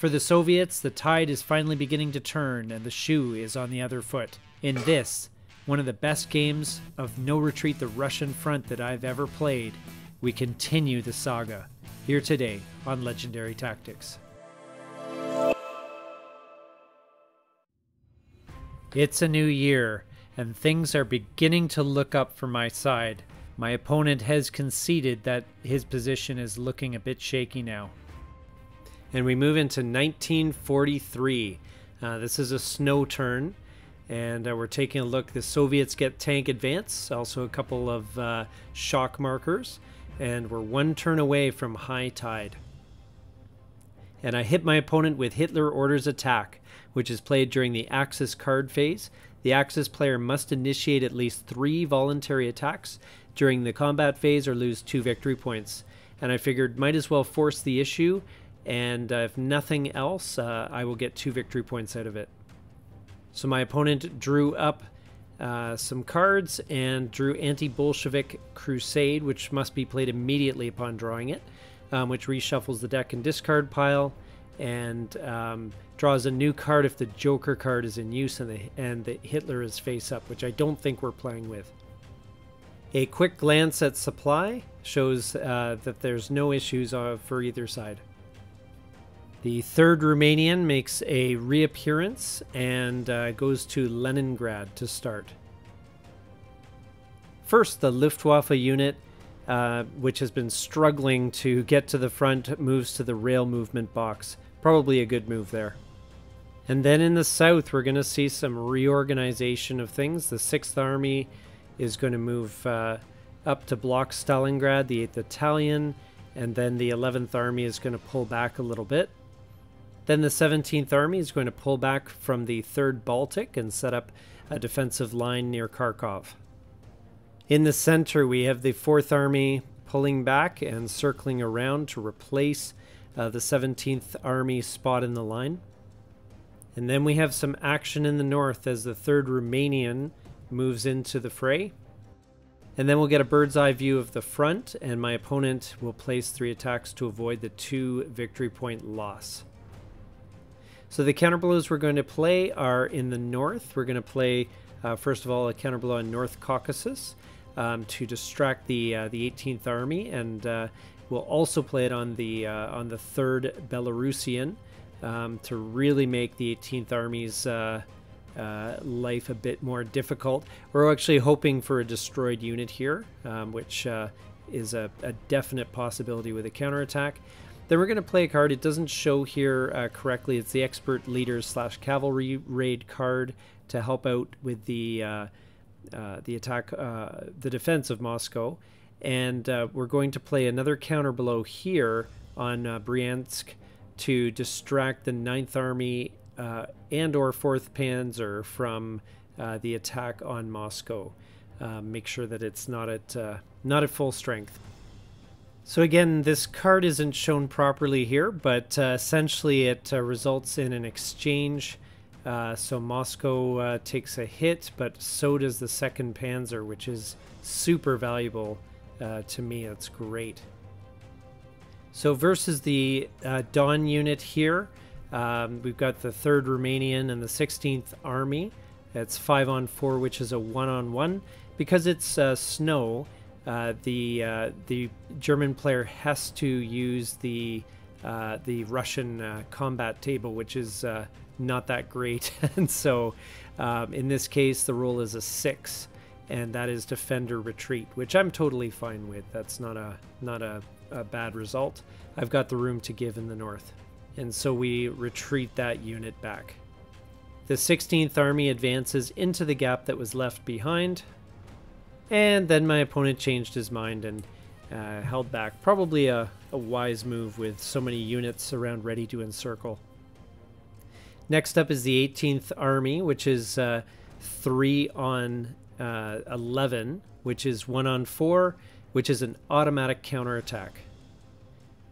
For the Soviets, the tide is finally beginning to turn and the shoe is on the other foot. In this, one of the best games of No Retreat the Russian Front that I've ever played, we continue the saga here today on Legendary Tactics. It's a new year, and things are beginning to look up for my side. My opponent has conceded that his position is looking a bit shaky now. And we move into 1943. Uh, this is a snow turn, and uh, we're taking a look. The Soviets get tank advance, also a couple of uh, shock markers, and we're one turn away from high tide. And I hit my opponent with Hitler Orders Attack which is played during the Axis card phase. The Axis player must initiate at least three voluntary attacks during the combat phase or lose two victory points. And I figured might as well force the issue, and uh, if nothing else, uh, I will get two victory points out of it. So my opponent drew up uh, some cards and drew Anti Bolshevik Crusade, which must be played immediately upon drawing it, um, which reshuffles the deck and discard pile and um, draws a new card if the Joker card is in use and the, and the Hitler is face up, which I don't think we're playing with. A quick glance at supply shows uh, that there's no issues uh, for either side. The third Romanian makes a reappearance and uh, goes to Leningrad to start. First, the Luftwaffe unit, uh, which has been struggling to get to the front, moves to the rail movement box. Probably a good move there. And then in the south, we're going to see some reorganization of things. The 6th Army is going to move uh, up to block Stalingrad, the 8th Battalion, and then the 11th Army is going to pull back a little bit. Then the 17th Army is going to pull back from the 3rd Baltic and set up a defensive line near Kharkov. In the center, we have the 4th Army pulling back and circling around to replace uh, the 17th Army spot in the line. And then we have some action in the north as the 3rd Romanian moves into the fray. And then we'll get a bird's eye view of the front, and my opponent will place three attacks to avoid the two victory point loss. So the counterblows we're going to play are in the north. We're going to play, uh, first of all, a counterblow in North Caucasus um, to distract the uh, the 18th Army, and uh, we'll also play it on the uh, on the 3rd Belarusian um, to really make the 18th Army's uh, uh, life a bit more difficult. We're actually hoping for a destroyed unit here, um, which is a, a, definite possibility with a counterattack. Then we're going to play a card. It doesn't show here uh, correctly. It's the Expert Leaders slash Cavalry Raid card to help out with the uh, uh, the attack, the defense of Moscow. And we're going to play another counter blow here on Bryansk to distract the Ninth Army uh, and or 4th Panzer from uh, the attack on Moscow. Uh, make sure that it's not at uh, not at full strength. So again, this card isn't shown properly here, but uh, essentially it uh, results in an exchange. so Moscow takes a hit, but so does the 2nd Panzer, which is super valuable to me. It's great. So versus the uh, Don unit here, um, we've got the 3rd Romanian and the 16th Army. It's 5 on 4, which is a 1 on 1. Because it's uh, snow, uh, the uh, the German player has to use the uh, the Russian uh, combat table, which is not that great. and so um, in this case, the roll is a 6 and that is defender retreat, which I'm totally fine with. That's not a not a a bad result, I've got the room to give in the north. And so we retreat that unit back. The 16th Army advances into the gap that was left behind. And then my opponent changed his mind and uh, held back. Probably a, a wise move with so many units around ready to encircle. Next up is the 18th Army, which is uh, 3 on uh, 11, which is 1 on 4 which is an automatic counterattack.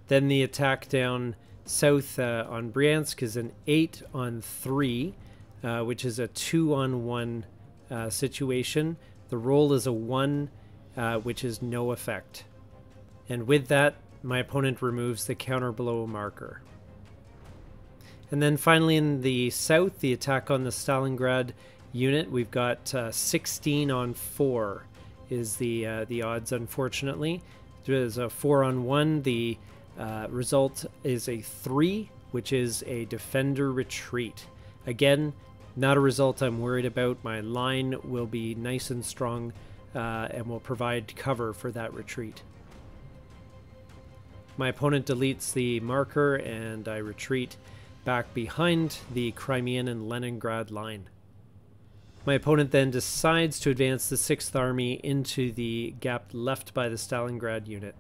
Then the attack down south uh, on Bryansk is an 8 on 3, uh, which is a 2 on 1 uh, situation. The roll is a 1, uh, which is no effect. And with that, my opponent removes the counter blow marker. And then finally in the south, the attack on the Stalingrad unit, we've got uh, 16 on 4 is the uh, the odds, unfortunately. There's a 4 on 1. The uh, result is a 3, which is a defender retreat. Again, not a result I'm worried about. My line will be nice and strong uh, and will provide cover for that retreat. My opponent deletes the marker and I retreat back behind the Crimean and Leningrad line. My opponent then decides to advance the 6th Army into the gap left by the Stalingrad unit.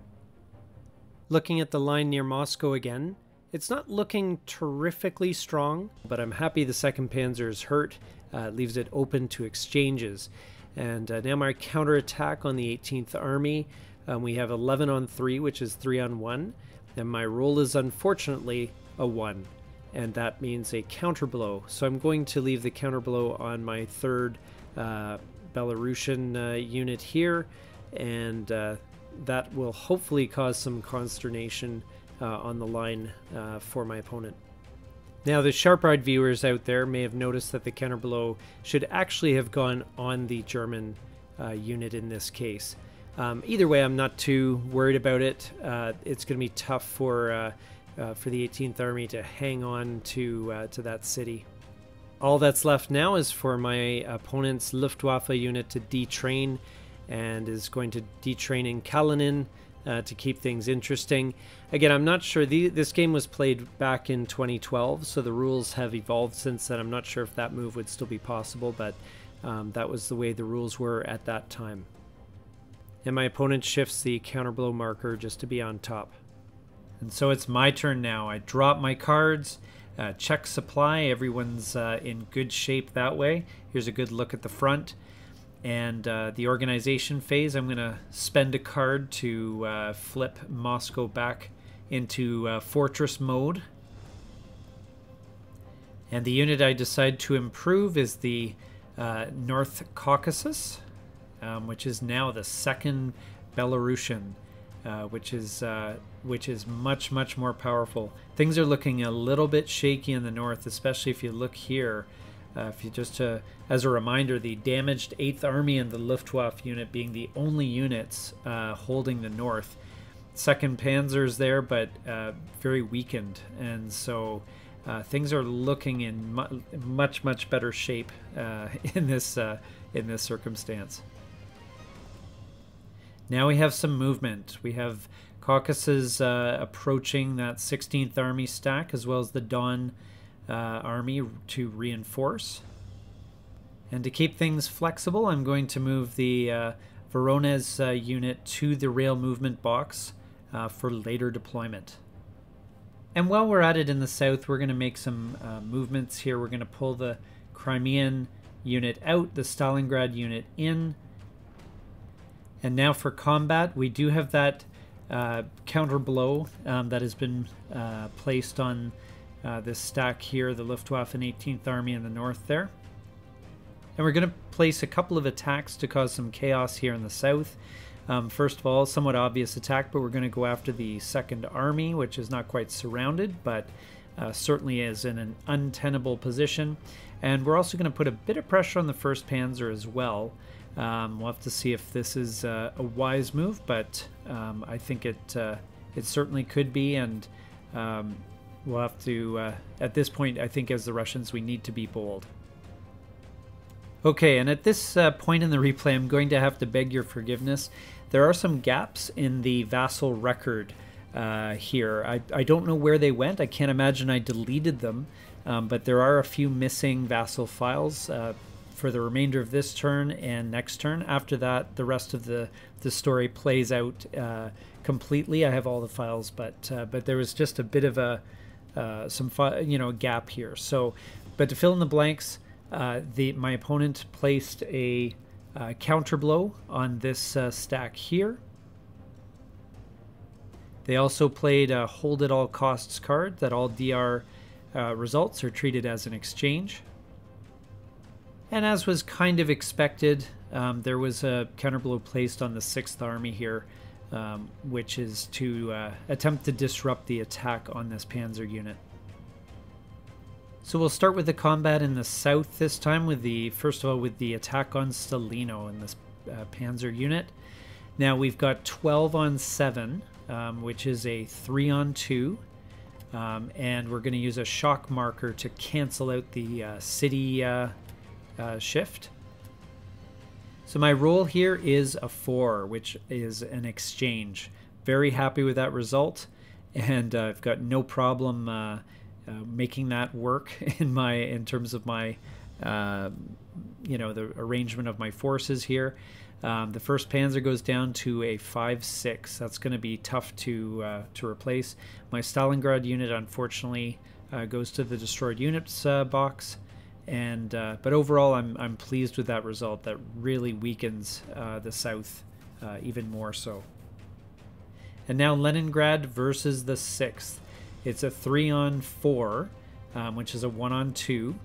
Looking at the line near Moscow again, it's not looking terrifically strong, but I'm happy the 2nd Panzer is hurt. Uh, leaves it open to exchanges. And uh, now my counterattack on the 18th Army. Um, we have 11 on 3, which is 3 on 1. And my roll is unfortunately a 1. And that means a counterblow. So I'm going to leave the counterblow on my third uh, Belarusian uh, unit here. And uh, that will hopefully cause some consternation on the line uh, for my opponent. Now, the sharp-eyed viewers out there may have noticed that the counterblow should actually have gone on the German uh, unit in this case. Um, either way, I'm not too worried about it. Uh, it's going to be tough for uh, uh, for the 18th Army to hang on to uh, to that city. All that's left now is for my opponent's Luftwaffe unit to detrain, and is going to detrain in Kalinin uh, to keep things interesting. Again, I'm not sure. The, this game was played back in 2012, so the rules have evolved since then. I'm not sure if that move would still be possible, but um, that was the way the rules were at that time. And my opponent shifts the counterblow marker just to be on top. And so it's my turn now. I drop my cards, uh, check supply. Everyone's uh, in good shape that way. Here's a good look at the front. And uh, the organization phase, I'm going to spend a card to uh, flip Moscow back into uh, fortress mode. And the unit I decide to improve is the uh, North Caucasus, um, which is now the second Belarusian, uh, which is uh, which is much much more powerful. Things are looking a little bit shaky in the north, especially if you look here. Uh, if you just uh, as a reminder, the damaged 8th Army and the Luftwaffe unit being the only units uh, holding the north. Second Panzer's there, but uh, very weakened, and so uh, things are looking in mu- much much better shape uh, in this in this circumstance. Now we have some movement. We have Caucasus approaching that 16th Army stack, as well as the Don uh, army to reinforce. And to keep things flexible, I'm going to move the uh, Voronezh uh, unit to the rail movement box uh, for later deployment. And while we're at it in the south, we're going to make some uh, movements here. We're going to pull the Crimean unit out, the Stalingrad unit in. And now for combat, we do have that uh, counter blow um, that has been placed on uh, this stack here, the Luftwaffe and 18th Army in the north there. And we're going to place a couple of attacks to cause some chaos here in the south. Um, first of all, somewhat obvious attack, but we're going to go after the 2nd Army, which is not quite surrounded, but uh, certainly is in an untenable position. And we're also going to put a bit of pressure on the 1st Panzer as well. Um, we'll have to see if this is uh, a wise move, but um, I think it uh, it certainly could be, and um, We'll have to, uh, at this point, I think as the Russians, we need to be bold. Okay, and at this uh, point in the replay, I'm going to have to beg your forgiveness. There are some gaps in the Vassal record uh, here. I, I don't know where they went. I can't imagine I deleted them, um, but there are a few missing Vassal files uh, for the remainder of this turn and next turn. After that, the rest of the, the story plays out uh, completely. I have all the files, but uh, but there was just a bit of a uh, some you know a gap here. So, but to fill in the blanks, uh, the my opponent placed a uh, counter blow on this uh, stack here. They also played a hold at all costs card that all DR uh, results are treated as an exchange. And as was kind of expected, um, there was a counter blow placed on the 6th Army here um, which is to uh, attempt to disrupt the attack on this panzer unit. So we'll start with the combat in the south this time with the first of all with the attack on Stalino in this uh, Panzer unit. Now we've got 12 on 7, um, which is a 3 on 2. Um, and we're going to use a shock marker to cancel out the uh, city uh, uh, shift. So my roll here is a 4, which is an exchange. Very happy with that result, and uh, I've got no problem uh, uh, making that work in my in terms of my uh, you know the arrangement of my forces here. Um, the first Panzer goes down to a 5-6. That's going to be tough to uh, to replace. My Stalingrad unit, unfortunately, uh, goes to the destroyed units uh, box. And uh, but overall, I'm I'm pleased with that result. That really weakens the South even more so. And now Leningrad versus the sixth. It's a three on four, um, which is a one on two.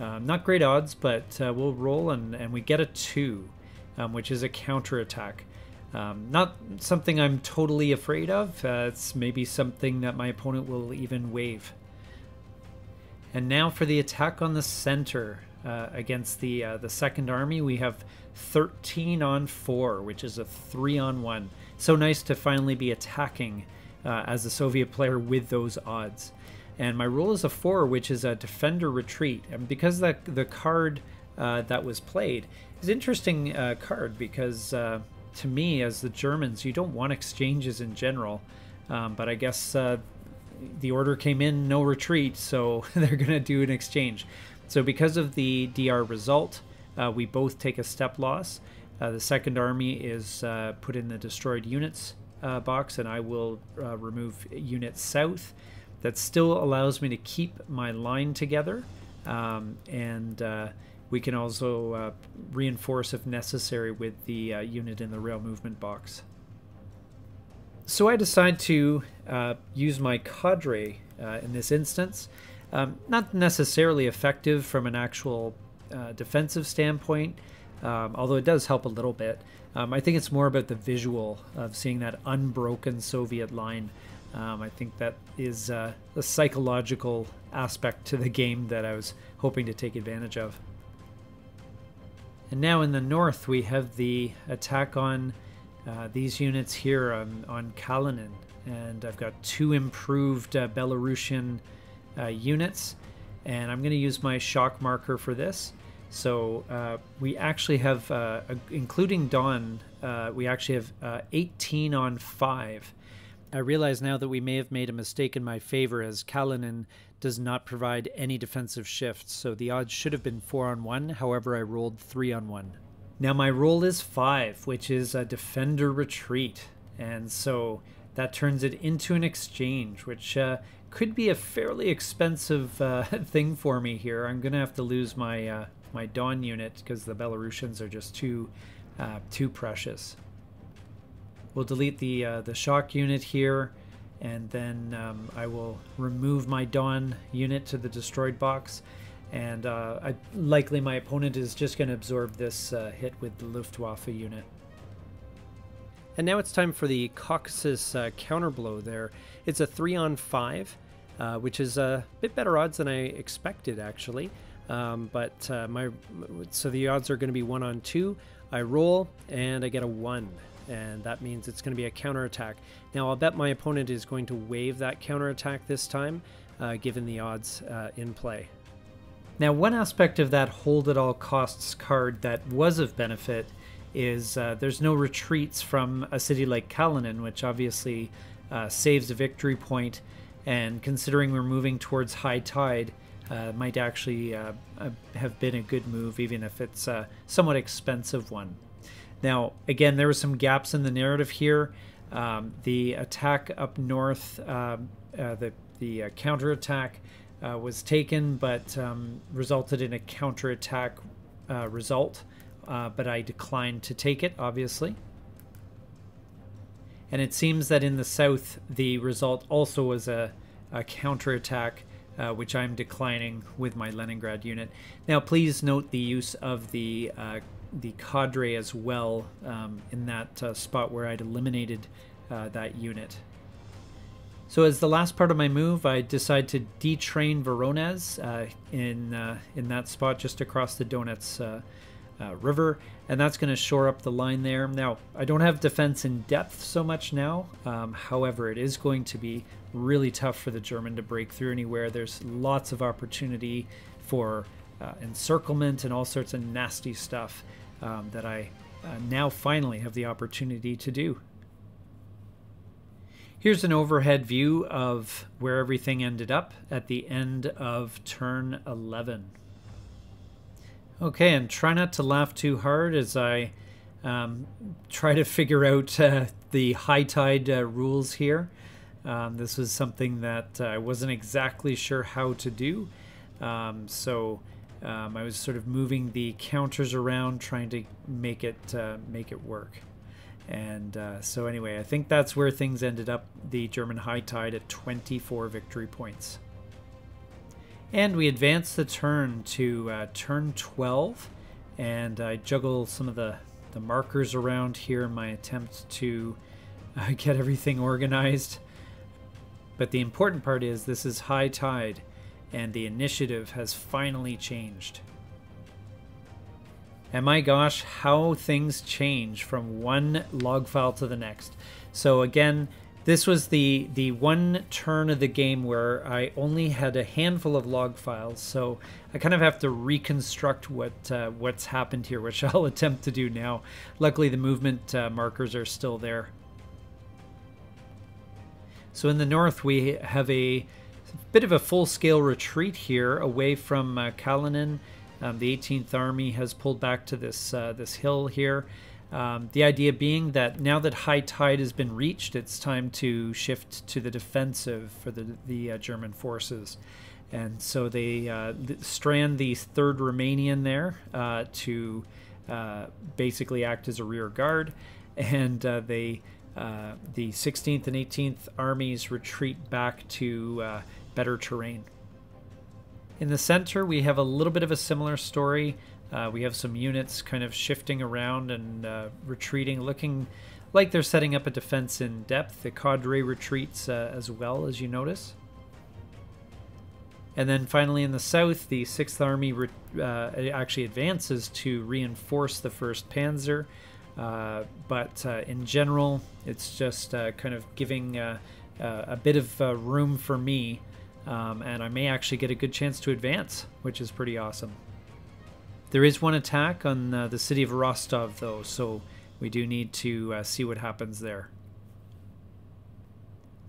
Um, not great odds, but uh, we'll roll and, and we get a two, um, which is a counterattack. Um, not something I'm totally afraid of. Uh, it's maybe something that my opponent will even waive. And now for the attack on the center uh, against the uh, the second army, we have 13 on 4, which is a 3 on 1. So nice to finally be attacking uh, as a Soviet player with those odds. And my rule is a 4, which is a defender retreat. And because that the card uh, that was played is interesting uh, card because uh, to me, as the Germans, you don't want exchanges in general. Um, but I guess the order came in, no retreat, so they're going to do an exchange. So because of the DR result, uh, we both take a step loss. Uh, the second army is uh, put in the destroyed units uh, box, and I will uh, remove unit south. That still allows me to keep my line together, um, and uh, we can also reinforce if necessary with the unit in the rail movement box. So I decide to use my cadre in this instance. Um, not necessarily effective from an actual uh, defensive standpoint, um, although it does help a little bit. Um, I think it's more about the visual of seeing that unbroken Soviet line. Um, I think that is uh, a psychological aspect to the game that I was hoping to take advantage of. And now in the north, we have the attack on uh, these units here on, on Kalinin. And I've got two improved uh, Belarusian uh, units. And I'm going to use my shock marker for this. So uh, we actually have, uh, including Don, we actually have uh, 18 on 5. I realize now that we may have made a mistake in my favor as Kalinin does not provide any defensive shifts, so the odds should have been 4 on 1, however I rolled 3 on 1. Now my roll is 5, which is a defender retreat, and so that turns it into an exchange, which uh, could be a fairly expensive uh, thing for me here. I'm going to have to lose my uh, my Don unit because the Belarusians are just too uh, too precious. We'll delete the uh, the shock unit here, and then um, I will remove my Don unit to the destroyed box. And uh, I, likely my opponent is just going to absorb this uh, hit with the Luftwaffe unit. And now it's time for the Caucasus uh, counterblow there. It's a 3 on 5, uh, which is a bit better odds than I expected actually. Um, but uh, my so the odds are going to be one on two. I roll and I get a one, and that means it's going to be a counterattack. Now I'll bet my opponent is going to waive that counterattack this time, uh, given the odds uh, in play. Now, one aspect of that hold at all costs card that was of benefit is uh, there's no retreats from a city like Kalinin, which obviously uh, saves a victory point. And considering we're moving towards high tide, uh, might actually uh, uh, have been a good move, even if it's a somewhat expensive one. Now, again, there were some gaps in the narrative here. Um, the attack up north, um, uh, the the counterattack uh, was taken, but um, resulted in a counterattack uh, result. but I declined to take it, obviously. And it seems that in the south, the result also was a, a counterattack uh, which I'm declining with my Leningrad unit. Now, please note the use of the uh, the cadre as well um, in that uh, spot where I'd eliminated uh, that unit. So as the last part of my move, I decide to detrain Voronezh uh, in uh, in that spot just across the Donets uh, uh River, and that's going to shore up the line there. Now I don't have defense in depth so much now. Um, however, it is going to be really tough for the German to break through anywhere. There's lots of opportunity for uh, encirclement and all sorts of nasty stuff um, that I uh, now finally have the opportunity to do. Here's an overhead view of where everything ended up at the end of turn 11. Okay, and try not to laugh too hard as I um, try to figure out uh, the high tide uh, rules here. Um, this was something that I wasn't exactly sure how to do. Um, so um, I was sort of moving the counters around, trying to make it uh, make it work. And uh, so, anyway, I think that's where things ended up. The German high tide at 24 victory points. And we advance the turn to uh, turn 12. And I juggle some of the, the markers around here in my attempt to uh, get everything organized. But the important part is this is high tide, and the initiative has finally changed. And my gosh, how things change from one log file to the next. So again, this was the the one turn of the game where I only had a handful of log files, so I kind of have to reconstruct what uh, what's happened here, which I'll attempt to do now. Luckily, the movement uh, markers are still there. So in the north, we have a bit of a full-scale retreat here away from uh, Kalinin um, the 18th Army has pulled back to this uh, this hill here. Um, the idea being that now that high tide has been reached, it's time to shift to the defensive for the the uh, German forces, and so they uh, strand the third Romanian there uh, to uh, basically act as a rear guard, and uh, they the 16th and 18th armies retreat back to better terrain. In the center, we have a little bit of a similar story. Uh, we have some units kind of shifting around and uh, retreating, looking like they're setting up a defense in depth. The cadre retreats uh, as well, as you notice. And then finally in the south, the 6th Army uh, actually advances to reinforce the 1st Panzer. Uh, but uh, in general, it's just kind of giving a bit of room for me um, and I may actually get a good chance to advance, which is pretty awesome. There is one attack on uh, the city of Rostov, though, so we do need to uh, see what happens there.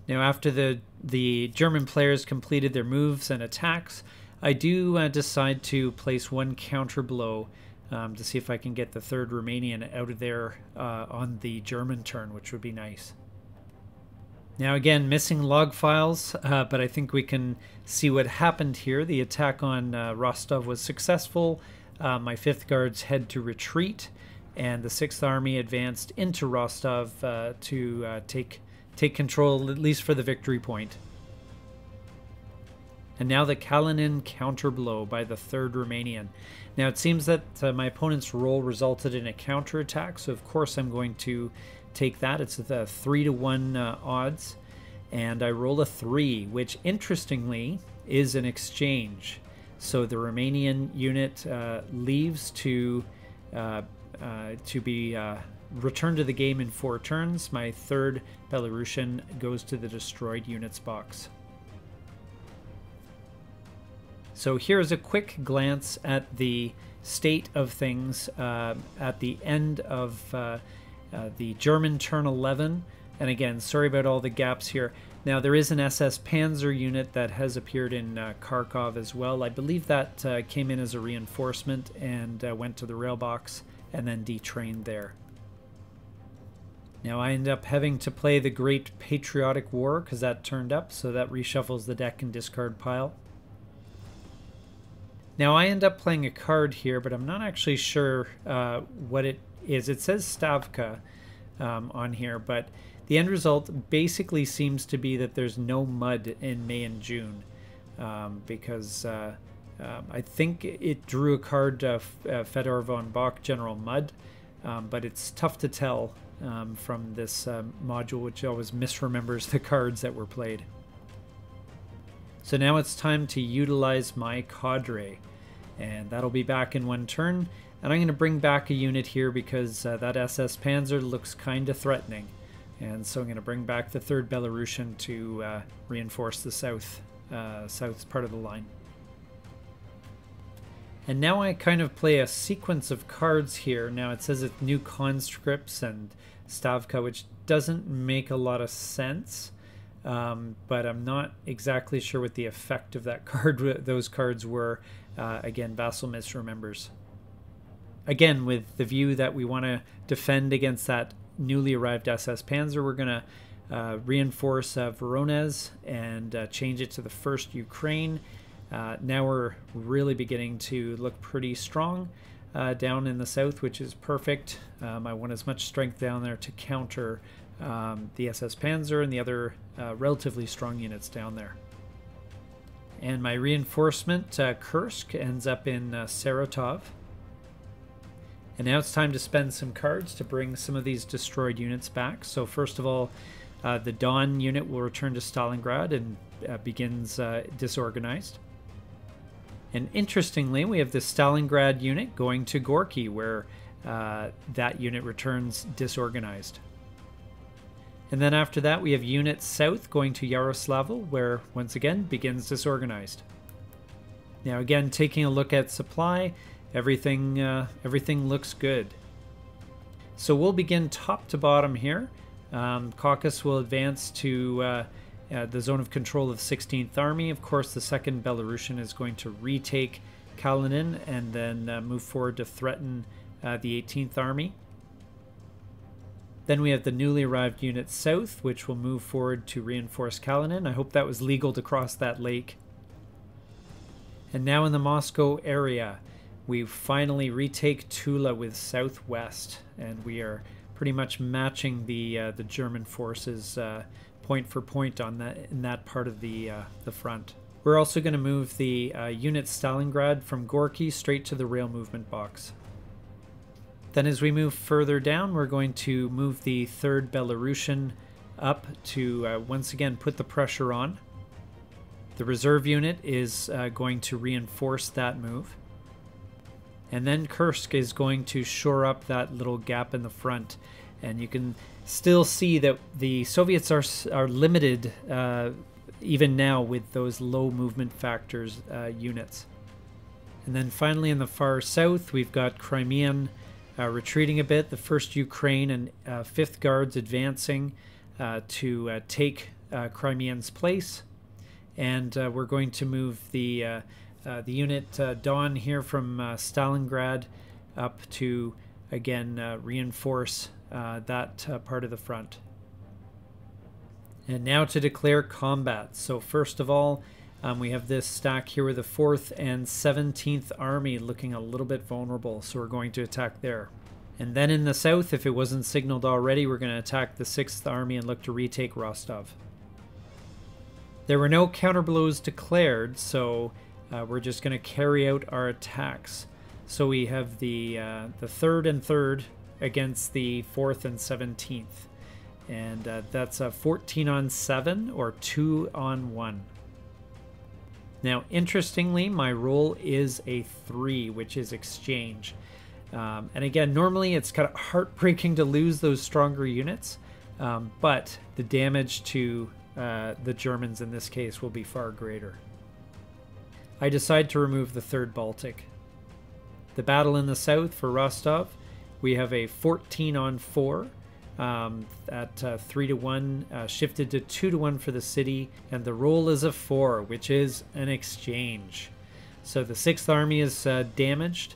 Now, after the the German players completed their moves and attacks, I do uh, decide to place one counter blow um, to see if I can get the third Romanian out of there uh, on the German turn, which would be nice. Now again, missing log files, uh, but I think we can see what happened here. The attack on uh, Rostov was successful. Uh, my 5th Guards head to retreat, and the 6th Army advanced into Rostov uh, to uh, take, take control, at least for the victory point. And now the Kalinin counterblow by the 3rd Romanian. Now it seems that uh, my opponent's roll resulted in a counterattack, so of course I'm going to take that. It's the three to one uh, odds, and I roll a three, which interestingly is an exchange. So the Romanian unit uh, leaves to uh, uh to be uh, returned to the game in four turns. My third Belarusian goes to the destroyed units box. So here's a quick glance at the state of things uh, at the end of uh, the German Turn 11. And again, sorry about all the gaps here. Now, there is an SS Panzer unit that has appeared in uh, Kharkov as well. I believe that uh, came in as a reinforcement and uh, went to the rail box and then detrained there. Now, I end up having to play the Great Patriotic War because that turned up, so that reshuffles the deck and discard pile. Now, I end up playing a card here, but I'm not actually sure uh, what it is it says Stavka um, on here, but the end result basically seems to be that there's no mud in May and June um, because uh, um, I think it drew a card, uh, uh, Fedor von Bock, General Mud, um, but it's tough to tell um, from this um, module, which always misremembers the cards that were played. So now it's time to utilize my cadre. And that'll be back in one turn. And I'm going to bring back a unit here because uh, that SS Panzer looks kind of threatening. And so I'm going to bring back the 3rd Belarusian to uh, reinforce the south, uh, south part of the line. And now I kind of play a sequence of cards here. Now it says it's new conscripts and Stavka, which doesn't make a lot of sense. Um, but I'm not exactly sure what the effect of that card, those cards were. Uh, again, Vassal misremembers. Again, with the view that we want to defend against that newly arrived SS Panzer, we're going to uh, reinforce uh, Voronezh and uh, change it to the first Ukraine. Uh, now we're really beginning to look pretty strong uh, down in the south, which is perfect. Um, I want as much strength down there to counter um, the SS Panzer and the other uh, relatively strong units down there. And my reinforcement, Kursk, ends up in Saratov. And now it's time to spend some cards to bring some of these destroyed units back. So first of all, uh, the Don unit will return to Stalingrad and uh, begins uh, disorganized. And interestingly, we have the Stalingrad unit going to Gorky, where uh, that unit returns disorganized. And then after that, we have unit south going to Yaroslavl, where once again begins disorganized. Now again, taking a look at supply, everything uh, everything looks good. So we'll begin top to bottom here. Um, Caucasus will advance to uh, uh, the zone of control of 16th Army. Of course, the 2nd Belarusian is going to retake Kalinin and then uh, move forward to threaten uh, the 18th Army. Then we have the newly arrived unit south, which will move forward to reinforce Kalinin. I hope that was legal to cross that lake. And now in the Moscow area, we finally retake Tula with southwest, and we are pretty much matching the uh, the German forces uh, point for point on that in that part of the uh, the front. We're also going to move the uh, unit Stalingrad from Gorky straight to the rail movement box. Then as we move further down, we're going to move the 3rd Belarusian up to uh, once again put the pressure on. The reserve unit is uh, going to reinforce that move. And then Kursk is going to shore up that little gap in the front. And you can still see that the Soviets are are limited uh, even now with those low movement factors uh, units. And then finally in the far south, we've got Crimean uh, retreating a bit, the 1st Ukraine and 5th uh, Guards advancing uh, to uh, take Crimean's place. And we're going to move the, the unit Don here from Stalingrad up to, again, reinforce uh, that uh, part of the front. And now to declare combat. So first of all, um, we have this stack here with the 4th and 17th Army looking a little bit vulnerable, so we're going to attack there. And then in the south, if it wasn't signaled already, we're going to attack the 6th Army and look to retake Rostov. There were no counterblows declared, so uh, we're just going to carry out our attacks. So we have the uh, the 3rd and 3rd against the 4th and 17th. And uh, that's a 14 on 7 or 2 on 1. Now, interestingly, my roll is a 3, which is exchange. Um, and again, normally it's kind of heartbreaking to lose those stronger units, um, but the damage to uh, the Germans in this case will be far greater. I decide to remove the 3rd Baltic. The battle in the south for Rostov we have a 14 on 4 um, at uh, 3 to 1, uh, shifted to 2 to 1 for the city, and the roll is a 4, which is an exchange. So the 6th Army is uh, damaged.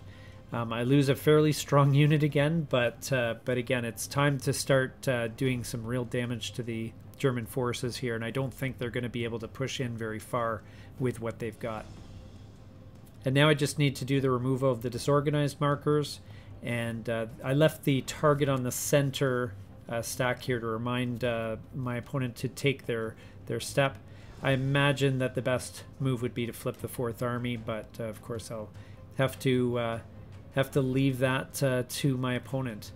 Um, I lose a fairly strong unit again, but uh, but again, it's time to start uh, doing some real damage to the German forces here, and I don't think they're going to be able to push in very far with what they've got. And now I just need to do the removal of the disorganized markers and uh, I left the target on the center uh, stack here to remind uh, my opponent to take their their step. I imagine that the best move would be to flip the fourth army, but uh, of course I'll have to uh, have to leave that uh, to my opponent.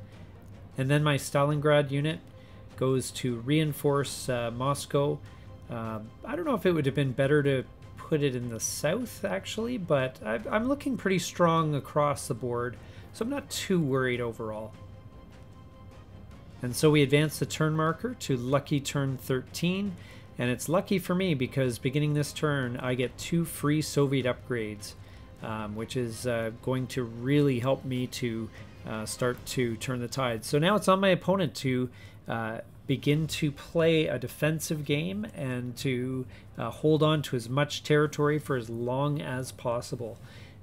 And then my Stalingrad unit goes to reinforce Moscow. I don't know if it would have been better to put it in the south, actually, but I'm looking pretty strong across the board, so I'm not too worried overall. And so we advance the turn marker to lucky turn 13, and it's lucky for me because beginning this turn, I get two free Soviet upgrades, um, which is uh, going to really help me to uh, start to turn the tide. So now it's on my opponent to uh, begin to play a defensive game and to uh, hold on to as much territory for as long as possible.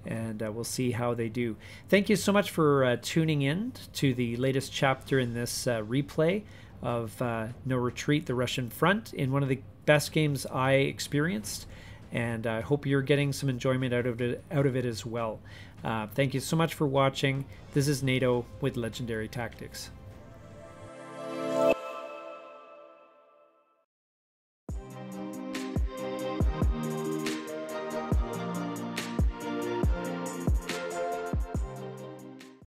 And uh, we'll see how they do. Thank you so much for uh, tuning in to the latest chapter in this uh, replay of No Retreat, the Russian Front, in one of the best games I experienced. And I hope you're getting some enjoyment out of it, out of it as well. Uh, thank you so much for watching. This is NATO with Legendary Tactics.